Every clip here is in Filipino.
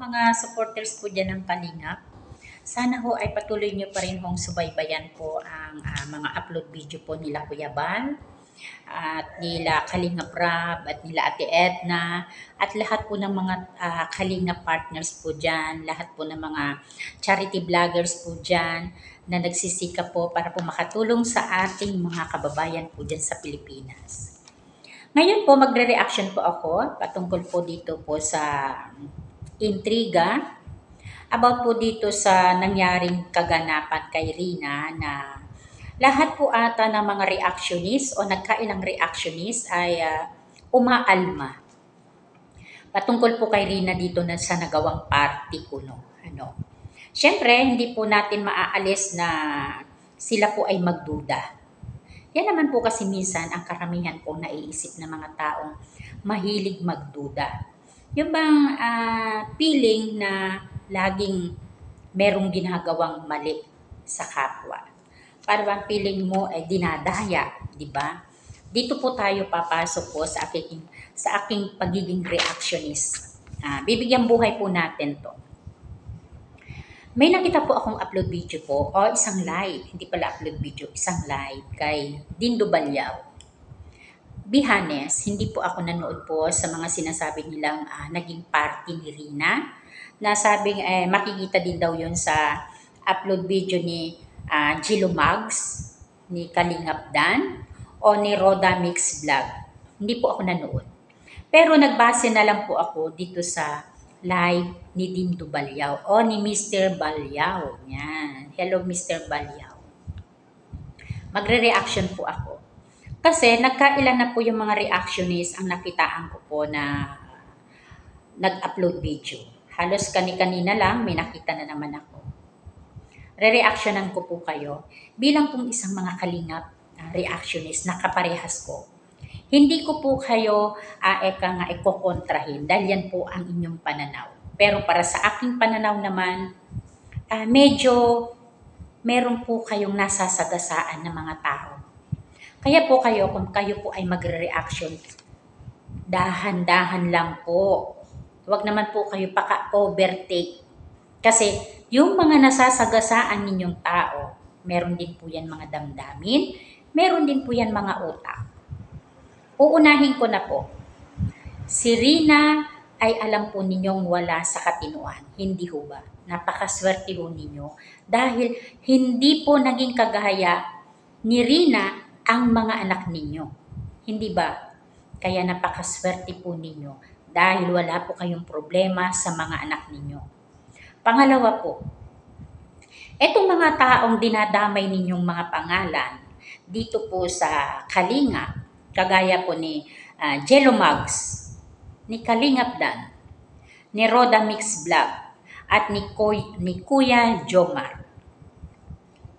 mga supporters po dyan ng Kalingap. Sana ho ay patuloy nyo pa rin hong subaybayan po ang ah, mga upload video po nila Kuya Bal, at nila Kalingap Rab, at nila Ate Edna, at lahat po ng mga ah, Kalingap partners po dyan, lahat po ng mga charity vloggers po dyan, na nagsisika po para po makatulong sa ating mga kababayan po dyan sa Pilipinas. Ngayon po, magre-reaction po ako patungkol po dito po sa intriga about po dito sa nangyaring kaganapan kay Rina na lahat po ata ng mga reactionist o nagkailang reactionist ay ah, umaalma. Patungkol po kay Rina dito na sa nagawang party kuno. Ano? Siyempre, hindi po natin maaalis na sila po ay magduda. Yan naman po kasi minsan ang karamihan po naiisip ng mga taong mahilig magduda. Yung bang ah, feeling na laging merong ginagawang mali sa kapwa. Para bang feeling mo ay dinadaya, di ba? Dito po tayo papasok po sa aking, sa aking pagiging reactionist. Ah, bibigyan buhay po natin to. May nakita po akong upload video po, o isang live, hindi pala upload video, isang live kay Dindo Balyaw. Bihanes, hindi po ako nanood po sa mga sinasabi nilang ah, naging party ni Rina. Na sabing eh, makikita din daw yun sa upload video ni ah, Gilo Mags, ni Kalingap Dan, o ni Roda Mix Vlog. Hindi po ako nanood. Pero nagbase na lang po ako dito sa live ni Dindo Balyaw o ni Mr. Balyaw. Yan. Hello, Mr. Balyaw. Magre-reaction po ako. Kasi nagkailan na po yung mga reactionist ang nakitaan ko po na nag-upload video. Halos kani-kanina lang, may nakita na naman ako. Re-reactionan ko po kayo bilang pong isang mga kalingap uh, reactionist na kaparehas ko. Hindi ko po kayo uh, eka nga ikokontrahin dahil yan po ang inyong pananaw. Pero para sa aking pananaw naman, uh, medyo meron po kayong nasasagasaan ng mga tao. Kaya po kayo, kung kayo po ay magre-reaction, dahan-dahan lang po. Huwag naman po kayo paka-overtake. Kasi yung mga nasasagasaan ninyong tao, meron din po yan mga damdamin, meron din po yan mga utak. Uunahin ko na po. Si Rina ay alam po ninyong wala sa katinuan. Hindi ho ba? Napakaswerte ho ninyo dahil hindi po naging kagaya ni Rina ang mga anak ninyo. Hindi ba? Kaya napakaswerte po ninyo dahil wala po kayong problema sa mga anak ninyo. Pangalawa po, etong mga taong dinadamay ninyong mga pangalan dito po sa Kalinga, kagaya po ni uh, Jello Mugs, ni Kalingap Dan, ni Roda Mix Vlog, at ni, Koy, ni Kuya Jomar.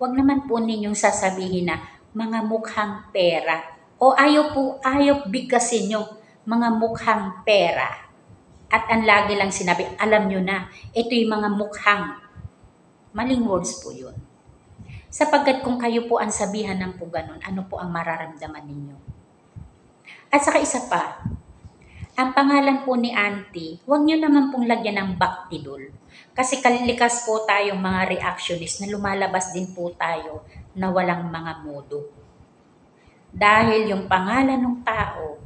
Huwag naman po ninyong sasabihin na mga mukhang pera. O ayaw po, ayaw bigkasin yung mga mukhang pera. At ang lagi lang sinabi, alam nyo na, ito yung mga mukhang. Maling words po yun. Sapagkat kung kayo po ang sabihan ng po ganun, ano po ang mararamdaman ninyo? At saka isa pa, ang pangalan po ni Auntie, huwag nyo naman pong lagyan ng baktidol. Kasi kalikas po tayong mga reactionist na lumalabas din po tayo na walang mga modo. Dahil yung pangalan ng tao,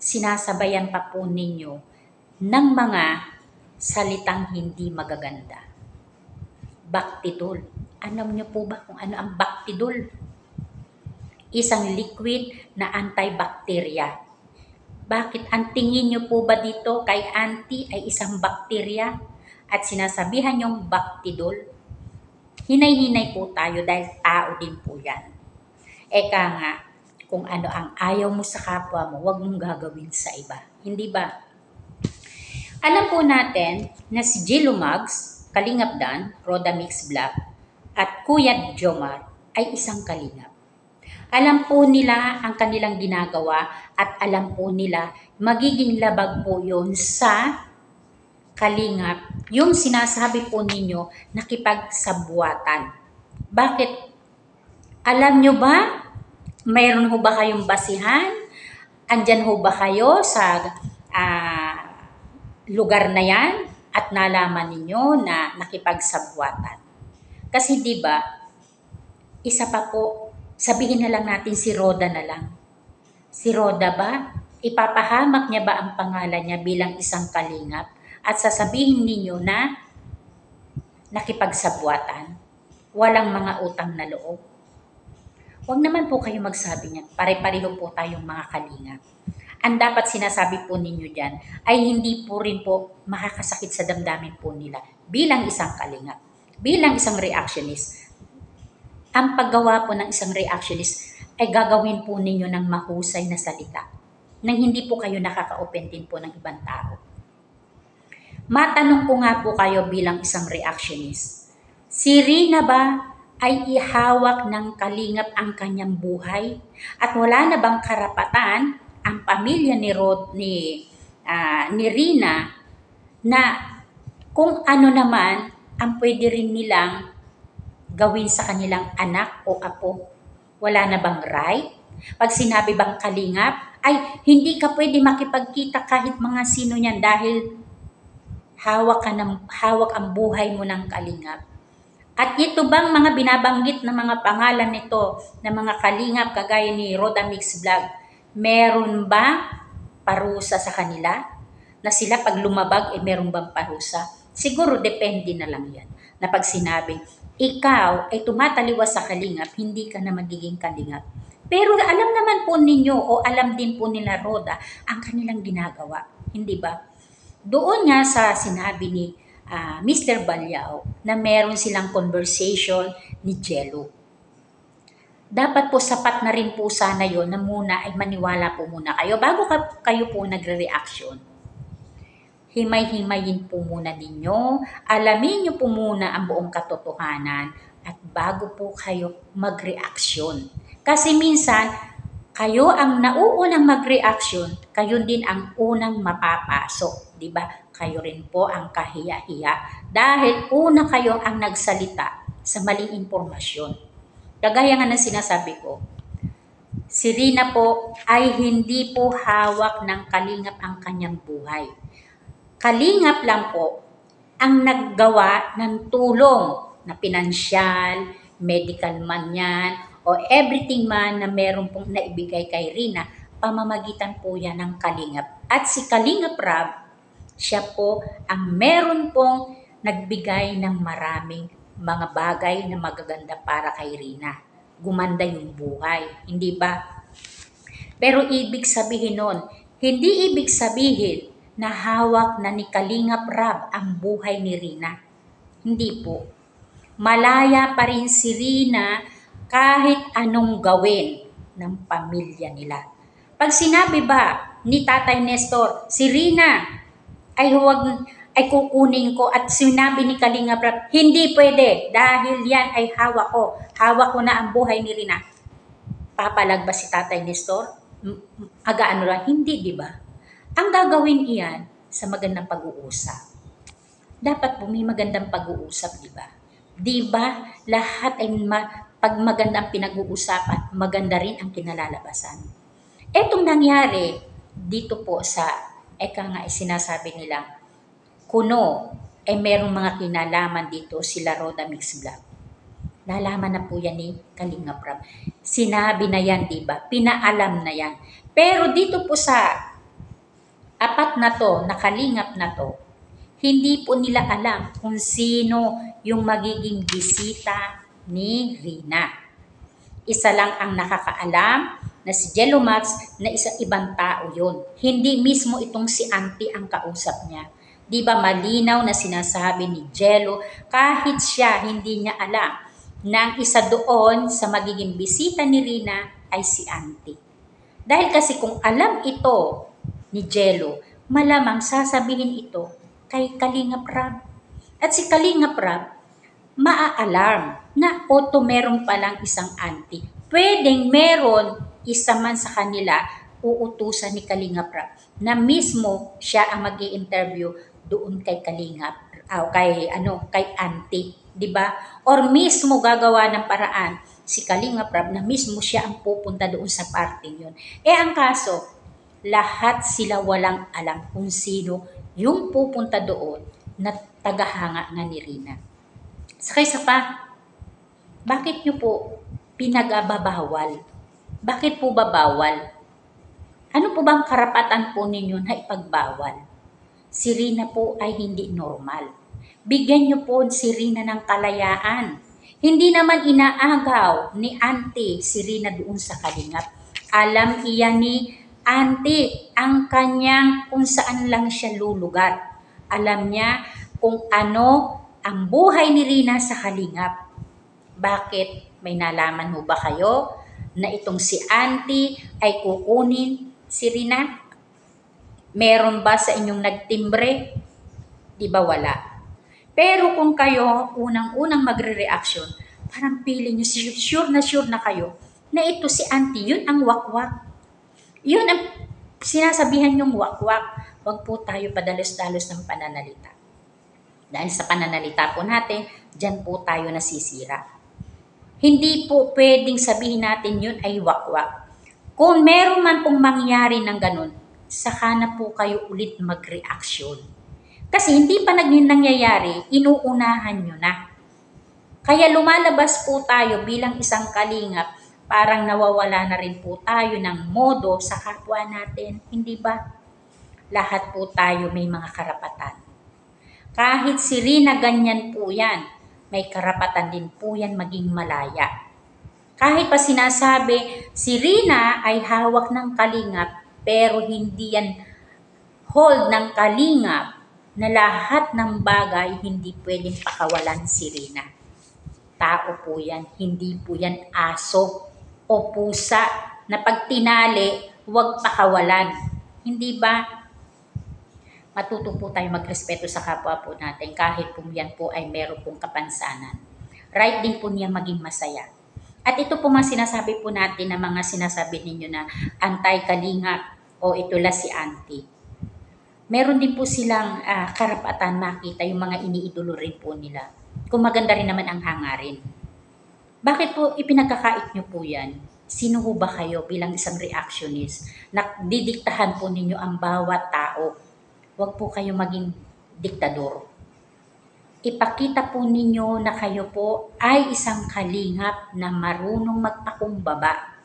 sinasabayan pa po ninyo ng mga salitang hindi magaganda. Baktidol. Alam niyo po ba kung ano ang baktidol? Isang liquid na antibacteria. Bakit ang tingin niyo po ba dito kay anti ay isang bakterya at sinasabihan yung baktidol? Hinay-hinay po tayo dahil tao din po yan. Eka nga, kung ano ang ayaw mo sa kapwa mo, huwag mong gagawin sa iba. Hindi ba? Alam po natin na si Jill Lumags, Kalingap Dan, Roda Mix Black, at Kuya Jomar ay isang kalingap. Alam po nila ang kanilang ginagawa at alam po nila magiging labag po yon sa kalingap, yung sinasabi po ninyo nakipagsabuatan. Bakit? Alam nyo ba? Mayroon ho ba kayong basihan? Andyan ho ba kayo sa uh, lugar na yan? at nalaman ninyo na nakipagsabwatan. Kasi 'di ba, isa pa po, sabihin na lang natin si Roda na lang. Si Roda ba, ipapahamak niya ba ang pangalan niya bilang isang kalingap at sasabihin ninyo na nakipagsabwatan, walang mga utang na loob? Huwag naman po kayo magsabi niyan. Pare-pareho po tayong mga kalingap. Ang dapat sinasabi po ninyo dyan ay hindi po rin po makakasakit sa damdamin po nila bilang isang kalingap, bilang isang reactionist. Ang paggawa po ng isang reactionist ay gagawin po ninyo ng mahusay na salita nang hindi po kayo nakaka-open din po ng ibang tao. Matanong ko nga po kayo bilang isang reactionist. Si Rina ba ay ihawak ng kalingap ang kanyang buhay at wala na bang karapatan ang pamilya ni Rod ni uh, ni Rina na kung ano naman ang pwede rin nilang gawin sa kanilang anak o apo. Wala na bang right? Pag sinabi bang kalingap, ay hindi ka pwede makipagkita kahit mga sino niyan dahil hawak, ka ng, hawak ang buhay mo ng kalingap. At ito bang mga binabanggit na mga pangalan nito na mga kalingap kagaya ni Rodamix Vlog, meron ba parusa sa kanila? Na sila pag lumabag, eh meron bang parusa? Siguro depende na lang yan. Na pag sinabing, ikaw ay tumataliwas sa kalingap, hindi ka na magiging kalingap. Pero alam naman po ninyo o alam din po nila Roda ang kanilang ginagawa. Hindi ba? Doon nga sa sinabi ni uh, ah, Mr. Balyao na meron silang conversation ni Jello. Dapat po sapat na rin po sana yon na muna ay maniwala po muna kayo bago ka, kayo po nagre-reaction. Himay-himayin po muna ninyo, alamin nyo po muna ang buong katotohanan at bago po kayo mag-reaction. Kasi minsan, kayo ang nauunang mag-reaction, kayo din ang unang mapapasok, di ba? kayo rin po ang kahiya-hiya dahil una kayo ang nagsalita sa maling impormasyon. Kagaya nga ng sinasabi ko, si Rina po ay hindi po hawak ng kalingap ang kanyang buhay. Kalingap lang po ang naggawa ng tulong na pinansyal, medical man yan, o everything man na meron pong naibigay kay Rina, pamamagitan po yan ng Kalingap. At si Kalingap Rab siya po ang meron pong nagbigay ng maraming mga bagay na magaganda para kay Rina. Gumanda yung buhay, hindi ba? Pero ibig sabihin nun, hindi ibig sabihin na hawak na ni Kalingap Rab ang buhay ni Rina. Hindi po. Malaya pa rin si Rina kahit anong gawin ng pamilya nila. Pag sinabi ba ni Tatay Nestor, si Rina, ay huwag ay kukunin ko at sinabi ni Kalinga Prab, hindi pwede dahil yan ay hawak ko. Hawak ko na ang buhay ni Rina. Papalag ba si Tatay Nestor? Agaano lang? Hindi, di ba? Ang gagawin iyan sa magandang pag-uusap. Dapat po may magandang pag-uusap, di ba? Di ba? Lahat ay ma- pag magandang pinag-uusapan, maganda rin ang kinalalabasan. Etong nangyari dito po sa eka nga sinasabi nila, kuno, ay eh, merong mga kinalaman dito sila Roda Mix Vlog. Nalaman na po yan ni Kalinga Prab. Sinabi na yan, di ba? Pinaalam na yan. Pero dito po sa apat na to, nakalingap na to, hindi po nila alam kung sino yung magiging bisita ni Rina. Isa lang ang nakakaalam na si Jello Max na isa ibang tao yon. Hindi mismo itong si Auntie ang kausap niya. Di ba malinaw na sinasabi ni Jello kahit siya hindi niya alam na ang isa doon sa magiging bisita ni Rina ay si Auntie. Dahil kasi kung alam ito ni Jello, malamang sasabihin ito kay Kalinga Prab. At si Kalinga Prab, maa-alarm na auto meron palang isang auntie. Pwedeng meron isa man sa kanila uutusan ni Kalinga Prab na mismo siya ang mag interview doon kay Kalinga o kay ano kay auntie, 'di ba? Or mismo gagawa ng paraan si Kalinga Prab na mismo siya ang pupunta doon sa party 'yon. Eh ang kaso, lahat sila walang alam kung sino yung pupunta doon na tagahanga nga ni Rina. Sa kaysa pa, bakit nyo po pinag-ababawal? Bakit po ba bawal? Ano po bang karapatan po ninyo na ipagbawal? Si Rina po ay hindi normal. Bigyan nyo po si Rina ng kalayaan. Hindi naman inaagaw ni Auntie si Rina doon sa kalingap. Alam iya ni Auntie ang kanyang kung saan lang siya lulugar. Alam niya kung ano ang buhay ni Rina sa kalingap. Bakit? May nalaman mo ba kayo na itong si Auntie ay kukunin si Rina? Meron ba sa inyong nagtimbre? Di ba wala? Pero kung kayo unang-unang magre-reaction, parang feeling nyo, sure na sure na kayo, na ito si auntie, yun ang wakwak. Yun ang sinasabihan yung wakwak. Huwag po tayo padalos-dalos ng pananalita. Dahil sa pananalita po natin, dyan po tayo nasisira. Hindi po pwedeng sabihin natin yun ay wakwak. Kung meron man pong mangyari ng ganun, saka na po kayo ulit mag-reaction kasi hindi pa nangyayari, inuunahan nyo na. Kaya lumalabas po tayo bilang isang kalingap, parang nawawala na rin po tayo ng modo sa kapwa natin. Hindi ba? Lahat po tayo may mga karapatan. Kahit si Rina ganyan po yan, may karapatan din po yan maging malaya. Kahit pa sinasabi, si Rina ay hawak ng kalingap, pero hindi yan hold ng kalingap na lahat ng bagay hindi pwedeng pakawalan si Rina. Tao po yan, hindi po yan aso o pusa na pag tinali, huwag pakawalan. Hindi ba? Matuto po tayo magrespeto sa kapwa po natin kahit po yan po ay meron pong kapansanan. Right din po niya maging masaya. At ito po mga sinasabi po natin na mga sinasabi ninyo na anti-kalinga o ito la si auntie meron din po silang uh, karapatan makita yung mga iniidolo rin po nila. Kung maganda rin naman ang hangarin. Bakit po ipinagkakait nyo po yan? Sino ba kayo bilang isang reactionist na didiktahan po ninyo ang bawat tao? Huwag po kayo maging diktador. Ipakita po ninyo na kayo po ay isang kalingap na marunong magpakumbaba.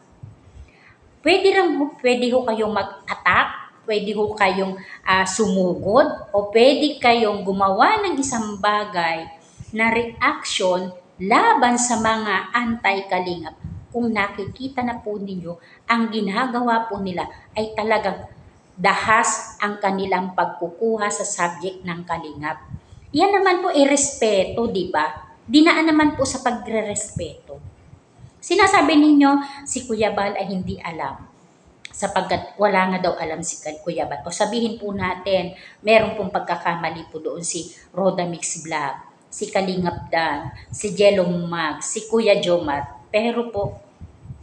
Pwede, rin, pwede ho kayong mag-attack pwede ho kayong uh, sumugod o pwede kayong gumawa ng isang bagay na reaction laban sa mga anti-kalingap kung nakikita na po ninyo ang ginagawa po nila ay talagang dahas ang kanilang pagkukuha sa subject ng kalingap. Yan naman po ay respeto, di ba? Dinaan naman po sa pagre-respeto. Sinasabi ninyo, si Kuya Bal ay hindi alam sapagkat wala nga daw alam si Kuya Bat. O sabihin po natin, meron pong pagkakamali po doon si Roda Mix Vlog, si Kalingap Dan, si Jello Mag, si Kuya Jomar. Pero po,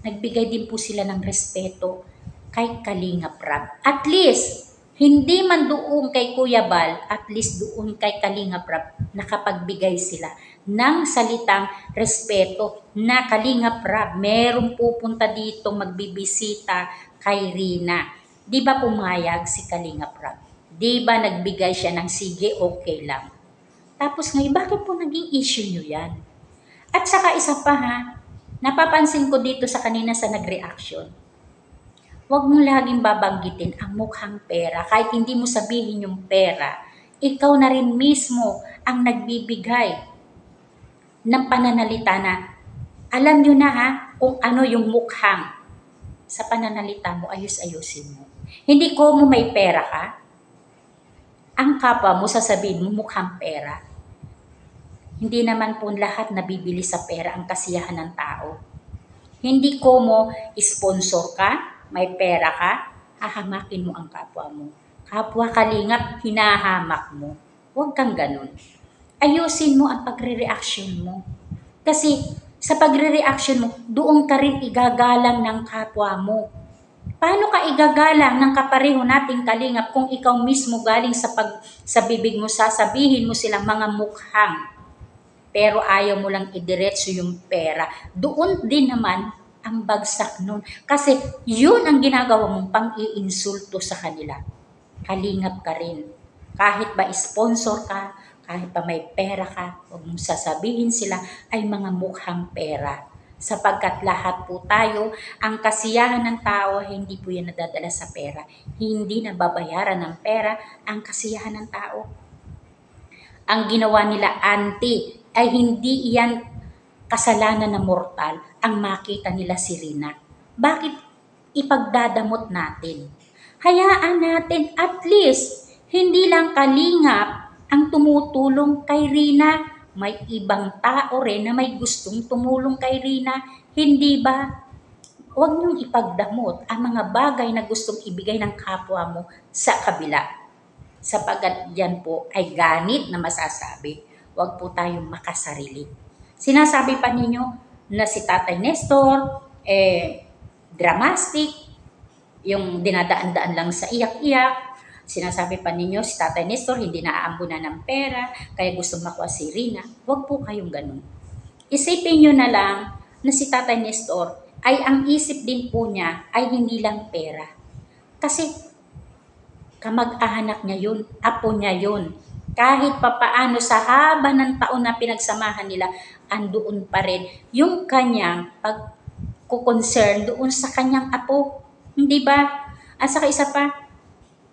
nagbigay din po sila ng respeto kay Kalingap Rab. At least, hindi man doon kay Kuya Bal, at least doon kay Kalingap Rab, nakapagbigay sila ng salitang respeto na Kalingap Rab. Meron pupunta dito magbibisita kay Rina. Di ba pumayag si Kalinga Prab? Di ba nagbigay siya ng sige, okay lang. Tapos ngayon, bakit po naging issue nyo yan? At saka isa pa ha, napapansin ko dito sa kanina sa nag-reaction. Huwag mong laging babanggitin ang mukhang pera. Kahit hindi mo sabihin yung pera, ikaw na rin mismo ang nagbibigay ng pananalita na alam nyo na ha kung ano yung mukhang sa pananalita mo, ayos-ayusin mo. Hindi ko mo may pera ka. Ang kapwa mo, sasabihin mo mukhang pera. Hindi naman po lahat nabibili sa pera ang kasiyahan ng tao. Hindi ko mo sponsor ka, may pera ka, hahamakin mo ang kapwa mo. Kapwa kalingap, hinahamak mo. Huwag kang ganun. Ayusin mo ang pagre-reaction mo. Kasi sa pagre-reaction mo, doon ka rin igagalang ng kapwa mo. Paano ka igagalang ng kapareho nating kalingap kung ikaw mismo galing sa pag sa bibig mo sasabihin mo silang mga mukhang pero ayaw mo lang idiretso yung pera. Doon din naman ang bagsak nun. Kasi yun ang ginagawa mong pang-iinsulto sa kanila. Kalingap ka rin. Kahit ba sponsor ka, kahit pa may pera ka, huwag mong sasabihin sila ay mga mukhang pera. Sapagkat lahat po tayo, ang kasiyahan ng tao, hindi po yan nadadala sa pera. Hindi nababayaran ng pera ang kasiyahan ng tao. Ang ginawa nila anti ay hindi iyan kasalanan na mortal ang makita nila si Rina. Bakit ipagdadamot natin? Hayaan natin at least hindi lang kalingap ang tumutulong kay Rina may ibang tao rin na may gustong tumulong kay Rina. Hindi ba? Huwag niyong ipagdamot ang mga bagay na gustong ibigay ng kapwa mo sa kabila. Sapagat yan po ay ganit na masasabi. Huwag po tayong makasarili. Sinasabi pa ninyo na si Tatay Nestor, eh, dramatic, yung dinadaan-daan lang sa iyak-iyak, Sinasabi pa ninyo, si Tatay Nestor hindi naaambunan ng pera, kaya gusto makuha si Rina. Huwag po kayong ganun. Isipin nyo na lang na si Tatay Nestor ay ang isip din po niya ay hindi lang pera. Kasi kamag-anak niya yun, apo niya yun. Kahit papaano sa haba ng taon na pinagsamahan nila, andoon pa rin yung kanyang pag-concern doon sa kanyang apo. Hindi ba? At saka isa pa,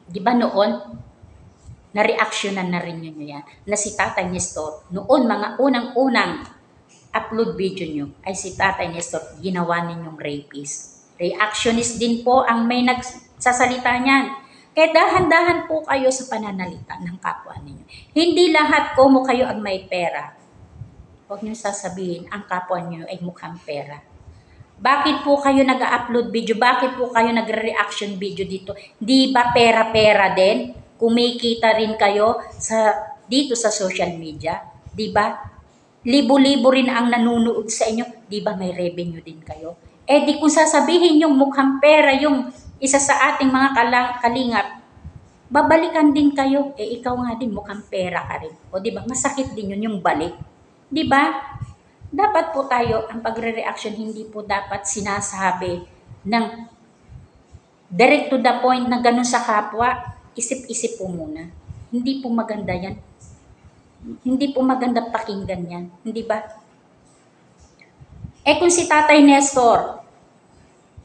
Di ba noon, na-reactionan na rin yun yan, na si Tatay Nestor, noon mga unang-unang upload video nyo, ay si Tatay Nestor, ginawa ninyong rapist. Reactionist din po ang may nagsasalita niyan. Kaya dahan-dahan po kayo sa pananalita ng kapwa ninyo. Hindi lahat mo kayo ang may pera. Huwag niyo sasabihin, ang kapwa niyo ay mukhang pera bakit po kayo nag-upload video? Bakit po kayo nagre-reaction video dito? Di ba pera-pera din? Kumikita rin kayo sa dito sa social media, 'di ba? Libo-libo rin ang nanunood sa inyo, 'di ba may revenue din kayo? Eh di kung sasabihin yung mukhang pera yung isa sa ating mga kalang, kalingap, babalikan din kayo. Eh ikaw nga din mukhang pera ka rin. O 'di ba? Masakit din yun yung balik. 'Di ba? dapat po tayo, ang pagre-reaction hindi po dapat sinasabi ng direct to the point na ganun sa kapwa, isip-isip po muna. Hindi po maganda yan. Hindi po maganda pakinggan yan. Hindi ba? Eh kung si Tatay Nestor,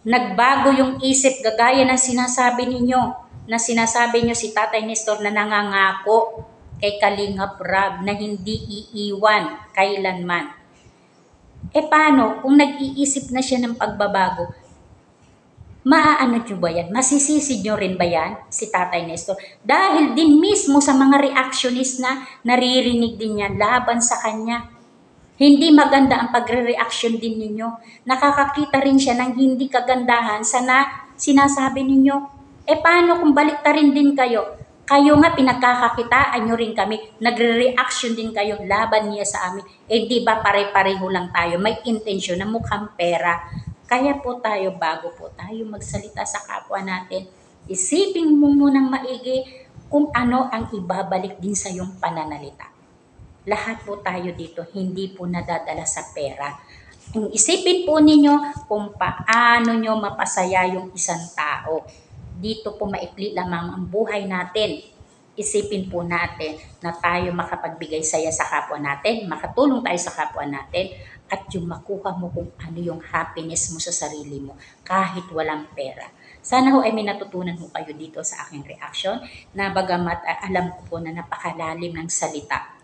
nagbago yung isip gagaya ng sinasabi ninyo, na sinasabi nyo si Tatay Nestor na nangangako kay Kalingap Rab na hindi iiwan kailanman eh paano kung nag-iisip na siya ng pagbabago? Maaano nyo ba yan? Masisisi nyo rin ba yan, si Tatay Nestor? Dahil din mismo sa mga reactionist na naririnig din niya laban sa kanya. Hindi maganda ang pagre-reaction din ninyo. Nakakakita rin siya ng hindi kagandahan sa na sinasabi ninyo. Eh paano kung balik rin din kayo? Kayo nga pinagkakakitaan nyo rin kami, nagre-reaction din kayo laban niya sa amin. Eh di ba pare-pareho lang tayo, may intensyon na mukhang pera. Kaya po tayo, bago po tayo magsalita sa kapwa natin, isipin mo munang maigi kung ano ang ibabalik din sa iyong pananalita. Lahat po tayo dito, hindi po nadadala sa pera. Kung isipin po ninyo kung paano nyo mapasaya yung isang tao dito po maikli lamang ang buhay natin. Isipin po natin na tayo makapagbigay saya sa kapwa natin, makatulong tayo sa kapwa natin, at yung makuha mo kung ano yung happiness mo sa sarili mo kahit walang pera. Sana ho ay may natutunan ho kayo dito sa aking reaction na bagamat uh, alam ko po na napakalalim ng salita.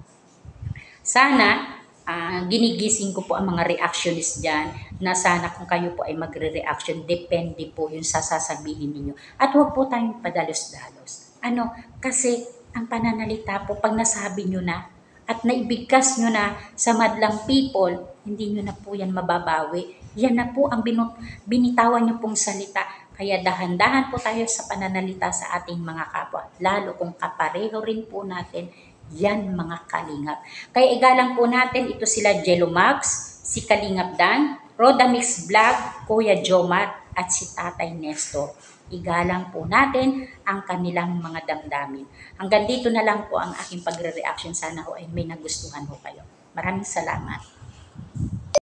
Sana uh, ginigising ko po ang mga reactionist dyan na sana kung kayo po ay magre-reaction, depende po yung sasasabihin ninyo. At huwag po tayong padalos-dalos. Ano? Kasi ang pananalita po, pag nasabi nyo na at naibigkas nyo na sa madlang people, hindi nyo na po yan mababawi. Yan na po ang binut, binitawan nyo pong salita. Kaya dahan-dahan po tayo sa pananalita sa ating mga kapwa. Lalo kung kapareho rin po natin yan mga kalingap. Kaya igalang po natin, ito sila Jello Max, si Kalingap Dan, Roda Mix Vlog, Kuya Jomar, at si Tatay Nestor. Igalang po natin ang kanilang mga damdamin. Hanggang dito na lang po ang aking pagre-reaction. Sana ho ay may nagustuhan ho kayo. Maraming salamat.